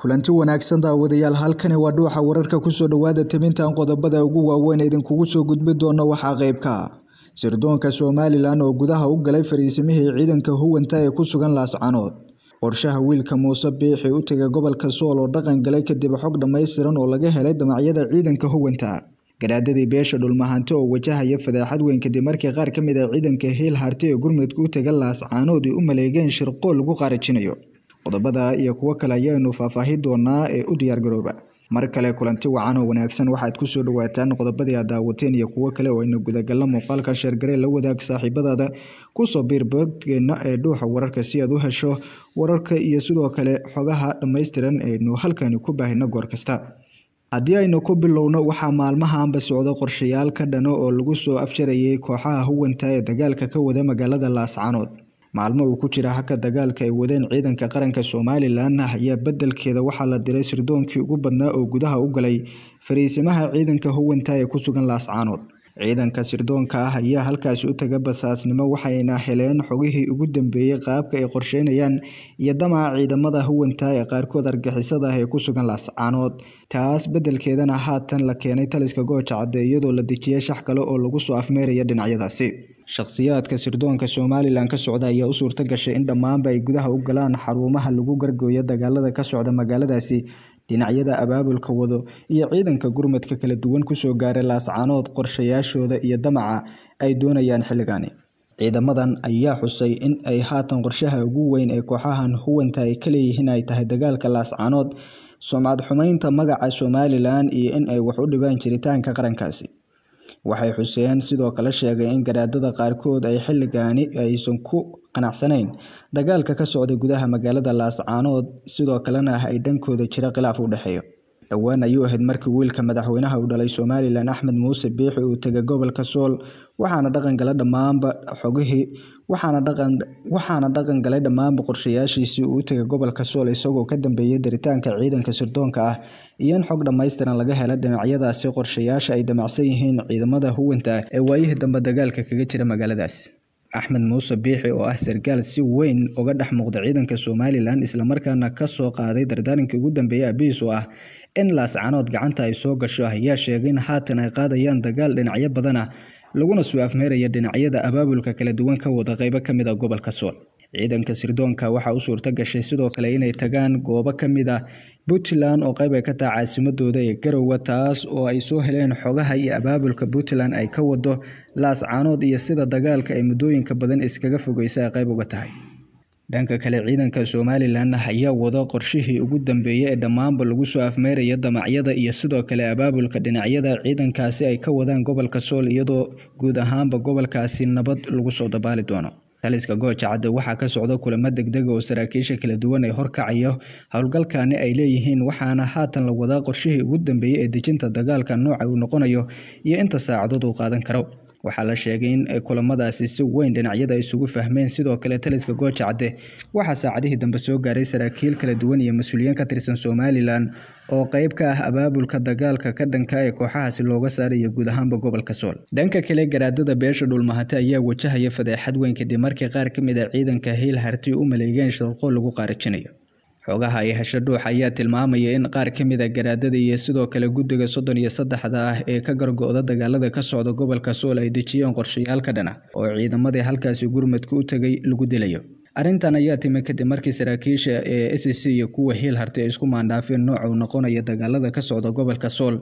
kulanti wanaagsan daawadayaal halkani waa dhuuxa wararka ku soo dhawaada tabintan qodobada ugu waaweyn idinkugu soo gudbi doono waxaa qeybka sirdoonka somalilan oo gudaha u galay fariisimihii ciidanka huwanta ee ku sugan laascanood qorshaha wiilka muuse biixi u tegay gobolka sool oo dhaqan galay kadib xog dhammaystiran oo laga helay damacyada ciidanka huwanta. Garaadadii beesha dhulmahanti oo wajahaya fadeexad weyn kadib markii qaar ka mid ah ciidanka hiil harti ee gurmudka u taga laascaanood ay u maleegeen shirqool lagu qaarajinayo qodobada iyo kuwo kale ayaanu faahfaahi doonaa ee u diyaargarooba mar kale kulanti wacan oo wanaagsan waxaad ku soo dhawaataan qodobadii aad daawateen iyo kuwo kale oo ayna gudagalna muuqaalka sheergaree la wadaag saaxiibadaada. Kusoo biirboodkeena ee dhuuxa wararka si aad u hesho wararka iyo sidoo kale xogaha dhammaystiran aynu halkani ku baahino goor kasta. Haddii aynu ku bilowno waxaa maalmahaanba socdo qorshayaal ka dhano oo lagu soo afjarayay kooxaha huwanta ee dagaalka ka wada magaalada laascanood maalmo uu ku jira haka dagaalka ay wadeen ciidanka qaranka somalilan ayaa bedelkeeda waxaa la diray sirdoonkii ugu badnaa oo gudaha u galay fariisimaha ciidanka huwanta ee ku sugan laascaanood ciidanka sirdoonka ah ayaa halkaasi u taga basaasnimo waxayna heleen xogihii ugu dambeeyey qaabka ay qorsheynayaan iyo damaca ciidamada huwanta ee qaarkood argixisada ah ee ku sugan laascaanood taas bedelkeedana haatan la keenay taliska gooja cadde iyadoo la dejiyay shax kale oo lagu soo afmeeraya dhinacyadaasi. Shakhsiyaadka sirdoonka somalilan ka socda ayaa u suurto gashay in dhammaanba ay gudaha u galaan xarumaha lagu gargooyo dagaalada ka socda magaaladaasi dhinacyada abaabulka wado iyo ciidanka gurmadka kala duwan ku soo gaaray laascaanood qorshayaashooda iyo damaca ay doonayaan xilligani ciidamadan ayaa xusay in ay haatan qorshaha ugu weyn ee kooxahan huwanta ay ka leeyihiin ay tahay dagaalka laascaanood sumcad xumeynta magaca somalilan iyo in ay wax u dhibaan jiritaanka qarankaasi waxay xuseen sidoo kale sheegay in garaadada qaarkood ay xilligaani aysan ku qanacsanayn. Dagaalka ka socda gudaha magaalada laascaanood sidoo kalena ay dhankooda jira khilaaf u dhexeeyo dhowaan ayuu ahayd markii wiilka madaxweynaha u dhalay somalilan axmed muuse biixi uu tegay gobolka sool waxaana dhaqan gala dhammaanba xogihii waxaana dhaqan galay dhammaanba qorshayaashiisii uu u tegay gobolka sool isagoo ka dambeeyay daritaanka ciidanka sirdoonka ah iyo in xog dhammaystiran laga hela dhinacyadaasi qorshayaasha ay damacsan yihiin ciidamada huwanta ee waayihii dambe dagaalka kaga jira magaaladaas. Axmed muuse biixi oo ah sarkaal si weyn uga dhex muuqda ciidanka somalilan islamarkaana ka soo qaaday dardaarankii ugu dambeeyay abiis oo ah in laascanood gacanta ay soo gasho ayaa sheegay in haatan ay qaadayaan dagaal dhinacyo badan ah laguna soo afmeeraya dhinacyada abaabulka kala duwan ka wada qeybo ka mid a gobolka sool. Ciidanka sirdoonka waxaa u suurto gashay sidoo kale inay tagaan goobo ka mid a puntland oo qeyb ay ka taha caasimadooda ee garowe taas oo ay soo heleen xogaha iyo abaabulka puntland ay ka wado laascaanood iyo sida dagaalka ay muddooyinka badan iskaga fogeysa ay qeyb uga tahay dhanka kale ciidanka somalilan ayaa wado qorshihii ugu dambeeyey ee dhammaanba lagu soo afmeeraya damacyada iyo sidoo kale abaabulka dhinacyada ciidankaasi ay ka wadaan gobolka sool iyadoo guud ahaanba gobolkaasi nabad lagu soo dabaali doono. Taliska gooja cadde waxaa ka socda kulamo degdega oo saraakiisha kala duwan ee horkacayo howlgalkani ay leeyihiin waxaana haatan la wadaa qorshihii ugu dambeeyey ee dejinta dagaalka nooca uu noqonayo iyo inta saacadood uu qaadan karo waxaa la sheegay in kulamadaasi si weyn dhinacyada isugu fahmeen sidoo kale taliska gooja cadde. Waxaa saacadihii dambe soo gaaray saraakiil kala duwan iyo mas'uuliyiin ka tirsan somalilan oo qeyb ka ah abaabulka dagaalka ka dhanka ee kooxahaasi looga saarayo guud ahaanba gobolka sool. Dhanka kale garaadada beesha dhulmahate ayaa wajahaya fadeexad weyn kadib markii qaar ka mid a ciidanka hiil harti u maleegeen shirqool lagu qaarajinayo xogaha ay hesho dhuux ayaa tilmaamaya in qaar ka mid a garaadada iyo sidoo kale guddiga soddon iyo saddexda ah ee ka gargo-da dagaalada ka socda gobolka sool ay dejiyeen qorshayaal ka dhana oo ciidamadii halkaasi gurmadka u tegay lagu dilayo. Arrintan ayaa timi kadib markii saraakiisha ee s c iyo kuwa hiil hartay ay isku maandhaafeen nooca uu noqonaya dagaalada ka socda gobolka sool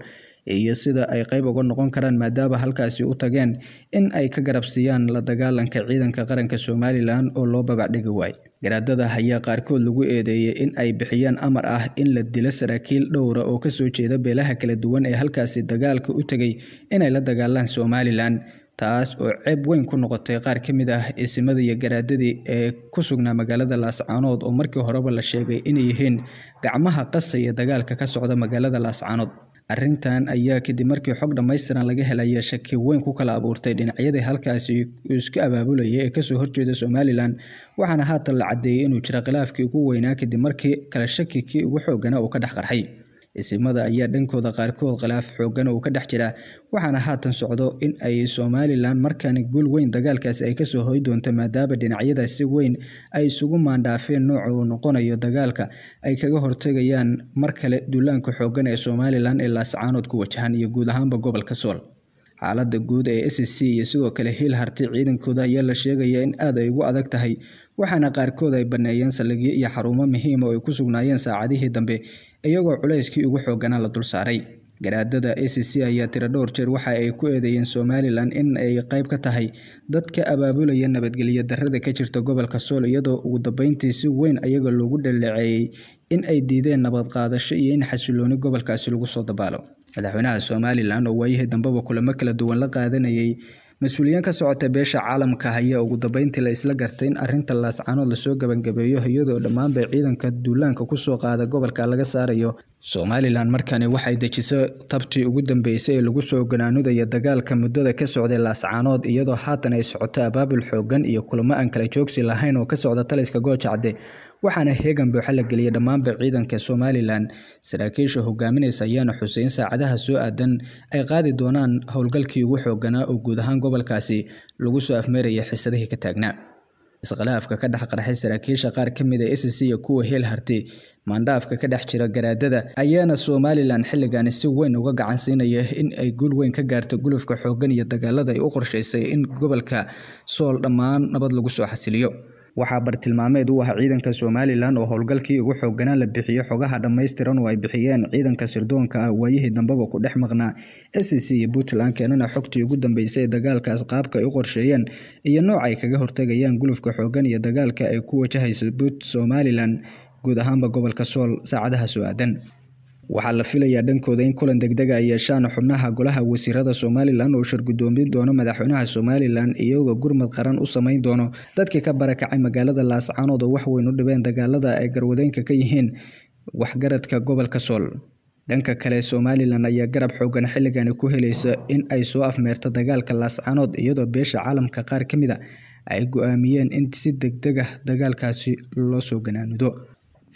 iyo sida ay qeyb uga noqon karaan maadaama halkaasi u tageen in ay ka garabsiiyaan la dagaalanka ciidanka qaranka somalilan oo loo babacdhigi waay garaadada ayaa qaarkood lagu eedeeyay in ay bixiyeen amar ah in la dilo saraakiil dhowra oo ka soo jeeda beelaha kala duwan ee halkaasi dagaalka u tegay inay la dagaalaan somalilan taas oo ceeb weyn ku noqotay qaar ka mid ah isimada iyo garaadadii ee ku sugnaa magaalada laascaanood oo markii horeba la sheegay inay yihiin gacmaha qasaya dagaalka ka socda magaalada laascaanood arrintan ayaa kadib markii xog dhammaystiran laga helaya shaki weyn ku kala abuurtay dhinacyadii halkaasi isku abaabulaya ee ka soo horjeeda somalilan waxaana haatan la cadeeyey inuu jira khilaafkii ugu weynaa kadib markii kala shaki kii ugu xoogana uu ka dhex qarxay isimada ayaa dhankooda qaarkood khilaaf xoogan uu ka dhex jira waxaana haatan socdo in ay somalilan markaani guul weyn dagaalkaasi ay ka soo hoy doonto maadaama dhinacyada si weyn ay isugu maandhaafeen nooca uu noqonayo dagaalka ay kaga hortegayaan mar kale duulaanka xoogan ee somalilan ee laascaanood ku wajahan iyo guud ahaanba gobolka sool xaalada guud ee s c iyo sidoo kale hiil harti ciidankooda ayaa la sheegaya in aad ay ugu adag tahay waxaana qaarkood ay baneeyeen saldhigyo iyo xarumo muhiima oo ay ku sugnaayeen saacadihii dambe iyagoo culayskii ugu xooganaa la dul saaray. Garaadada a c c ayaa tiro dhowr jeer waxa ay ku eedeeyeen somalilan in ay qayb ka tahay dadka abaabulaya nabadgelyo darada ka jirta gobolka sool iyadoo ugu dambeyntii si weyn ayaga loogu dhaleeceeyey in ay diideen nabad qaadasho iyo in xasilooni gobolkaasi lagu soo dabaalo madaxweynaha somalilan oo waayihii dambeba kulamo kala duwan la qaadanayay mas'uuliyiin ka socota beesha caalamka ayaa ugu dambeyntii la isla gartay in arinta laascaanood la soo gabangabeeyo iyadoo dhammaanba ciidanka duulaanka ku soo qaada gobolka laga saarayo somalilan markani waxay dejiso tabtii ugu dambeysay ee lagu soo ganaanudayo dagaalka muddada ka socday laascaanood iyadoo haatan ay socoto abaabul xoogan iyo kulamo aan kala joogsi lahayn oo ka socda taliska goojacde waxaana heegan buuxa la geliyay dhammaanba ciidanka somalilan. Saraakiisha hogaaminaysa ayaana xuseyn saacadaha soo aadan ay qaadi doonaan howlgalkii ugu xooganaa oo guud ahaan gobolkaasi. Lagu soo afmeeraya xisadihii ka taagnaa iskhilaafka ka dhex qarxay saraakiisha qaar ka mid a s c iyo kuwa heel harti maandhaafka ka dhex jira garaadada ayaana somalilan xilligani si weyn uga gacan siinaya in ay guul weyn ka gaarto gulufka xoogan iyo dagaalada ay u qorsheysay in gobolka sool dhammaan nabad lagu soo xasiliyo waxaa bartilmaameed u ah ciidanka somalilan oo howlgalkii ugu xooganaa la bixiyo xogaha dhammaystiran oo ay bixiyeen ciidanka sirdoonka ah waayihii dambeba ku dhex maqnaa s c iyo puntland keenana xogtii ugu dambeysay dagaalkaas qaabka ay u qorsheeyeen iyo nooc ay kaga hortegayaan gulufka xoogan iyo dagaalka ay ku wajahaysa but somalilan guud ahaanba gobolka sool saacadaha soo aadan waxaa la filayaa dhankooda in kulan degdega ay yeeshaan xubnaha golaha wasiirada somalilan oo shirgudoomin doono madaxweynaha somalilan iyagoo gurmad qaran u sameyn doono. Dadkii ka barakacay magaalada laascaanood oo waxweyn u dhibeen dagaalada ay garwadeenka ka yihiin waxgaradka gobolka sool dhanka kale somalilan ayaa garab xoogan xilligani ku helaysa in ay soo afmeerto dagaalka laascaanood iyadoo beesha caalamka qaar ka mid a ay go'aamiyeen in si degdeg ah dagaalkaasi loo soo ganaanudo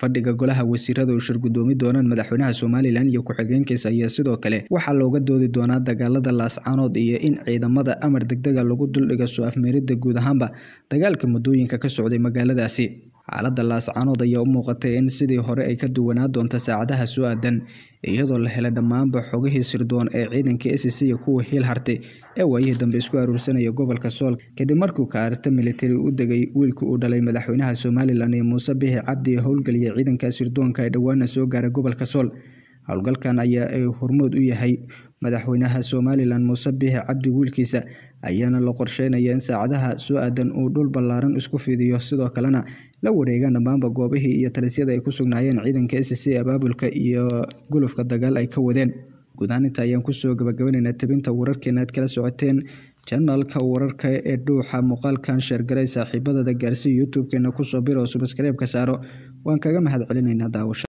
fadhiga golaha wasiirada uu shirgudoomi doonaan madaxweynaha somalilan iyo ku-xigeenkiisa ayaa sidoo kale waxaa looga doodi doonaa dagaalada laascaanood iyo in ciidamada amar degdega lagu duldhiga soo afmeerida guud ahaanba dagaalka muddooyinka ka socday magaaladaasi xaaladda laascaanood ayaa u muuqatay in sidii hore ay ka duwanaa doonto saacadaha soo aadan iyadoo la helay dhammaanba xogihii sirdoon ee ciidanka s c iyo kuwa hiil hartay ee waayihii dambe isku aruursanaya gobolka sool. Kadib markuu kaarta militari u degay wiilka uu dhalay madaxweynaha somalilan ee muuse bixi cabdi ee howlgeliyay ciidanka sirdoonka ee dhowaana soo gaaray gobolka sool. Howlgalkan ayaa ay hormood u yahay madaxweynaha somalilan muuse bixi cabdi wiilkiisa ayaana la qorsheynaya in saacadaha soo aadan uu dhul ballaaran isku fidiyo. Sidoo kalena la wareegaan dhammaanba goobihii iyo talisyada ay ku sugnaayeen ciidanka s c abaabulka iyo gulufka dagaal ay ka wadeen. Guud ahaan inta ayaan ku soo gabagabaynaynaa tabinta wararkeena aad kala socoteen janalka wararka ee dhuuxa muuqaalkan sheergaray saaxiibadada gaarsiya youtube-keena ku soo biro subskreibka saaro. Waan kaga mahad celinaynaa daawasha